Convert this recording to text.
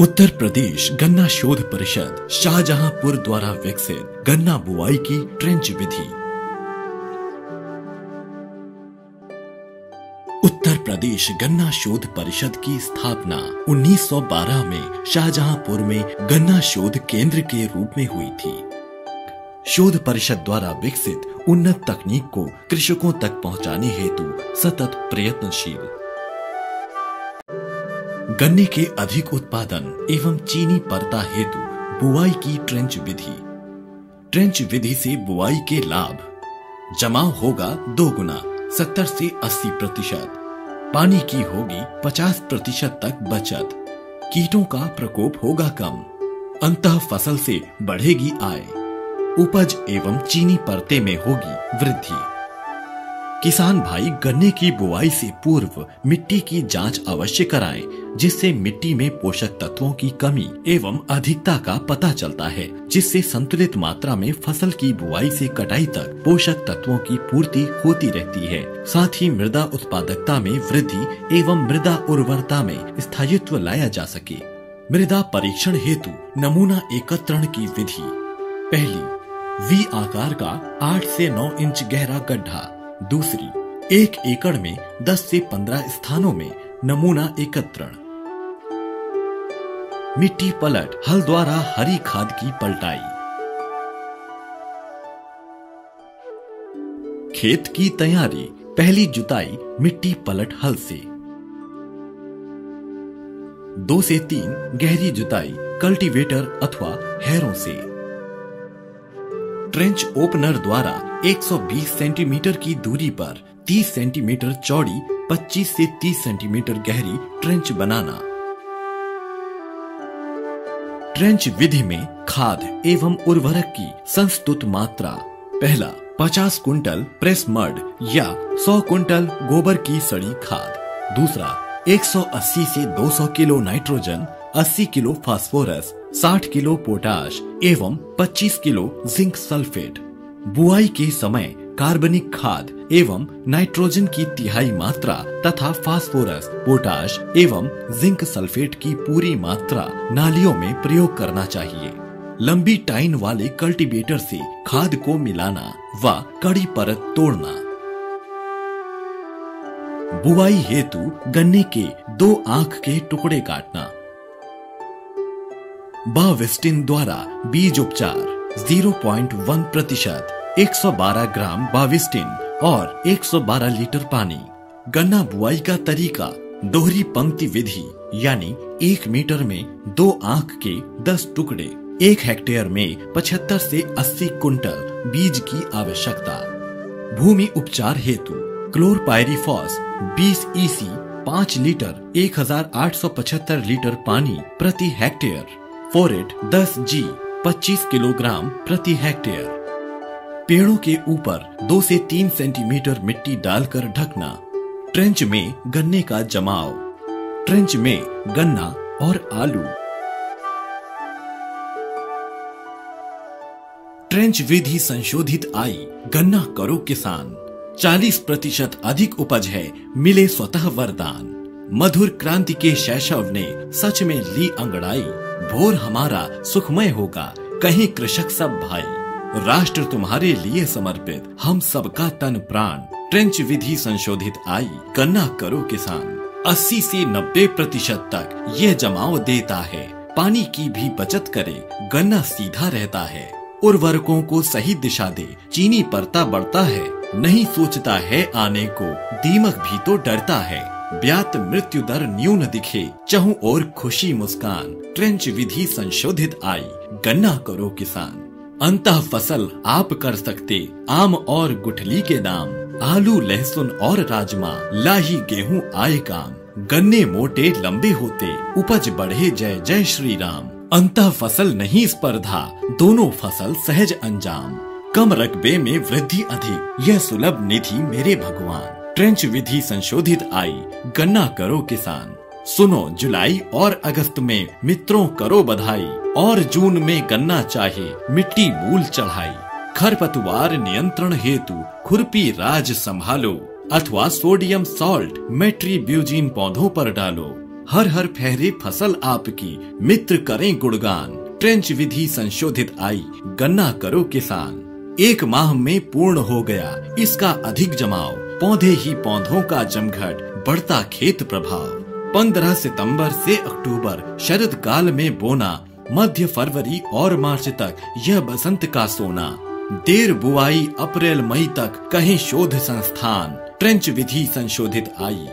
उत्तर प्रदेश गन्ना शोध परिषद शाहजहांपुर द्वारा विकसित गन्ना बुआई की ट्रेंच विधि। उत्तर प्रदेश गन्ना शोध परिषद की स्थापना 1912 में शाहजहांपुर में गन्ना शोध केंद्र के रूप में हुई थी। शोध परिषद द्वारा विकसित उन्नत तकनीक को कृषकों तक पहुँचाने हेतु सतत प्रयत्नशील गन्ने के अधिक उत्पादन एवं चीनी परता हेतु बुआई की ट्रेंच विधि। ट्रेंच विधि से बुआई के लाभ। जमाव होगा दो गुना, सत्तर से अस्सी प्रतिशत। पानी की होगी पचास प्रतिशत तक बचत। कीटों का प्रकोप होगा कम। अंत फ़सल से बढ़ेगी आय। उपज एवं चीनी परते में होगी वृद्धि। किसान भाई गन्ने की बुआई से पूर्व मिट्टी की जाँच अवश्य कराएँ, जिससे मिट्टी में पोषक तत्वों की कमी एवं अधिकता का पता चलता है जिससे संतुलित मात्रा में फ़सल की बुआई से कटाई तक पोषक तत्वों की पूर्ति होती रहती है। साथ ही मृदा उत्पादकता में वृद्धि एवं मृदा उर्वरता में स्थायित्व लाया जा सके। मृदा परीक्षण हेतु नमूना एकत्रण की विधि। पहली वी आकार का 8 से 9 इंच गहरा गड्ढा। दूसरी, एक एकड़ में 10 से 15 स्थानों में नमूना एकत्रण। मिट्टी पलट, हल द्वारा हरी खाद की पलटाई। खेत की तैयारी, पहली जुताई मिट्टी पलट हल से। दो से तीन गहरी जुताई, कल्टीवेटर अथवा हैरों से। ट्रेंच ओपनर द्वारा 120 सेंटीमीटर की दूरी पर 30 सेंटीमीटर चौड़ी 25 से 30 सेंटीमीटर गहरी ट्रेंच बनाना। ट्रेंच विधि में खाद एवं उर्वरक की संस्तुत मात्रा। पहला 50 कुंटल प्रेस मड या 100 कुंटल गोबर की सड़ी खाद। दूसरा 180 से 200 kilo nitrogen 80 kilo phosphorus 60 kilo potash एवं 25 किलो जिंक सल्फेट। बुआई के समय कार्बनिक खाद एवं नाइट्रोजन की तिहाई मात्रा तथा फास्फोरस, पोटाश एवं जिंक सल्फेट की पूरी मात्रा नालियों में प्रयोग करना चाहिए। लंबी टाइन वाले कल्टीवेटर से खाद को मिलाना व कड़ी परत तोड़ना। बुआई हेतु गन्ने के दो आँख के टुकड़े काटना। बाविस्टिन द्वारा बीज उपचार 0.1 प्रतिशत 112 ग्राम बाविस्टिन और 112 लीटर पानी। गन्ना बुआई का तरीका, दोहरी पंक्ति विधि, यानी एक मीटर में दो आँख के 10 टुकड़े, एक हेक्टेयर में 75 से 80 कुंटल बीज की आवश्यकता। भूमि उपचार हेतु chlor chlorpyrifos 20 EC 5 litre 1875 litre पानी प्रति हेक्टेयर। फोरेट 10 जी 25 किलोग्राम प्रति हेक्टेयर। पेड़ों के ऊपर 2 से 3 सेंटीमीटर मिट्टी डालकर ढकना। ट्रेंच में गन्ने का जमाव। ट्रेंच में गन्ना और आलू। ट्रेंच विधि संशोधित आई, गन्ना करो किसान। 40 प्रतिशत अधिक उपज है, मिले स्वतः वरदान। मधुर क्रांति के शैशव ने सच में ली अंगड़ाई। भोर हमारा सुखमय होगा। कहीं कृषक सब भाई, राष्ट्र तुम्हारे लिए समर्पित। हम सबका तन प्राण, ट्रेंच विधि संशोधित आई। गन्ना करो किसान 80 से 90 प्रतिशत तक ये जमाव देता है। पानी की भी बचत करे, गन्ना सीधा रहता है। उर्वरकों को सही दिशा दे, चीनी परता बढ़ता है। नहीं सोचता है आने को, दीमक भी तो डरता है। ब्यात मृत्यु दर न्यून दिखे, चहु और खुशी मुस्कान, ट्रेंच विधि संशोधित आई, गन्ना करो किसान। अंत फ़सल आप कर सकते, आम और गुठली के दाम। आलू, लहसुन और राजमा, लाही, गेहूँ आए काम। गन्ने मोटे लंबे होते, उपज बढ़े, जय जय श्री राम। अंत फ़सल नहीं स्पर्धा, दोनों फ़सल सहज अंजाम। कम रकबे में वृद्धि अधिक, यह सुलभ निधि मेरे भगवान। ट्रेंच विधि संशोधित आई। गन्ना करो किसान। सुनो जुलाई और अगस्त में मित्रों करो बधाई और जून में गन्ना चाहे मिट्टी मूल चढ़ाई। खरपतवार नियंत्रण हेतु खुरपी राज संभालो अथवा सोडियम सॉल्ट मेट्री मेट्रीब्यूजिन पौधों पर डालो। हर हर फहरे फ़सल आपकी। मित्र करें गुणगान। ट्रेंच विधि संशोधित आई। गन्ना करो किसान। एक माह में पूर्ण हो गया। इसका अधिक जमाव। पौधे ही पौधों का जमघट, बढ़ता खेत प्रभाव। पंद्रह सितंबर से अक्टूबर, शरद काल में बोना, मध्य फरवरी और मार्च तक यह बसंत का सोना। देर बुआई अप्रैल मई तक कहीं शोध संस्थान, ट्रेंच विधि संशोधित आई।